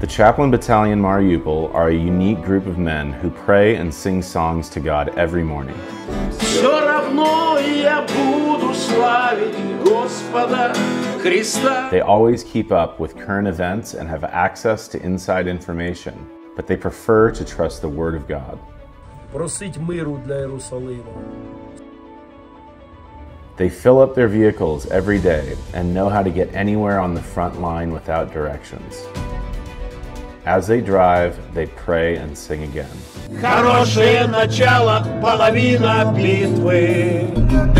The Chaplain Battalion Mariupol are a unique group of men who pray and sing songs to God every morning. They always keep up with current events and have access to inside information, but they prefer to trust the Word of God. They fill up their vehicles every day and know how to get anywhere on the front line without directions. As they drive, they pray and sing again. Хорошее начало, половина битвы.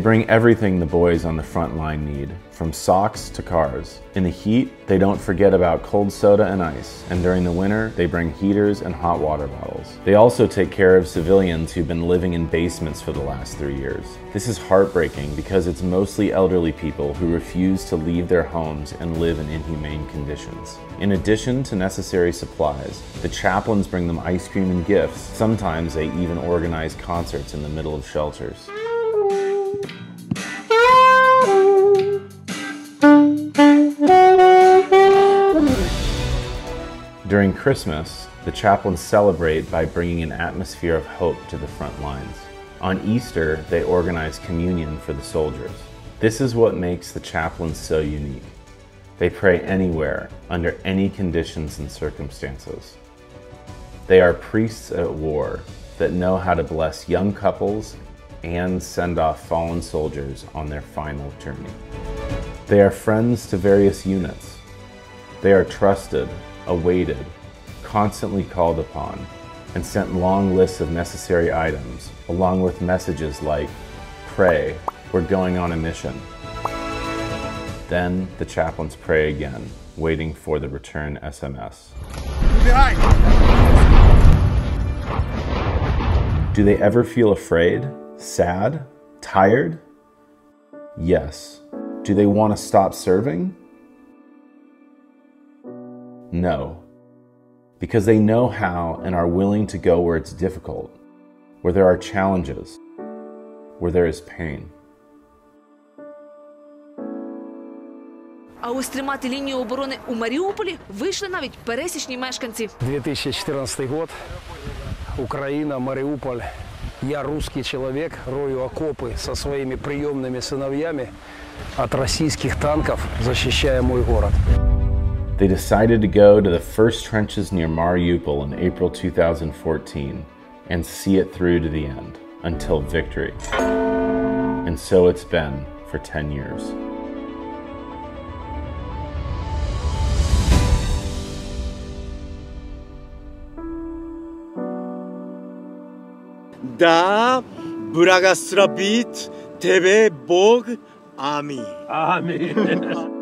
Bring everything the boys on the front line need, from socks to cars. In the heat, they don't forget about cold soda and ice, and during the winter, they bring heaters and hot water bottles. They also take care of civilians who've been living in basements for the last three years. This is heartbreaking because it's mostly elderly people who refuse to leave their homes and live in inhumane conditions. In addition to necessary supplies, the chaplains bring them ice cream and gifts. Sometimes they even organize concerts in the middle of shelters. During Christmas, the chaplains celebrate by bringing an atmosphere of hope to the front lines. On Easter, they organize communion for the soldiers. This is what makes the chaplains so unique. They pray anywhere, under any conditions and circumstances. They are priests at war that know how to bless young couples and send off fallen soldiers on their final journey. They are friends to various units. They are trusted awaited, constantly called upon, and sent long lists of necessary items, along with messages like, Pray, we're going on a mission. Then the chaplains pray again, waiting for the return SMS. Do they ever feel afraid, sad, tired? Yes. Do they want to stop serving? No. Because they know how and are willing to go where it's difficult, where there are challenges, where there is pain. А ось тримати лінію оборони у Маріуполі вийшли навіть пересічні мешканці. 2014 год. Украина, Мариуполь. Я русский человек, рою окопы со своими приемными сыновьями от российских танков, защищая мой город. They decided to go to the first trenches near Mariupol in April 2014 and see it through to the end until victory. And so it's been for 10 years. da Bragastrapit tebe Bog Ami. Ami.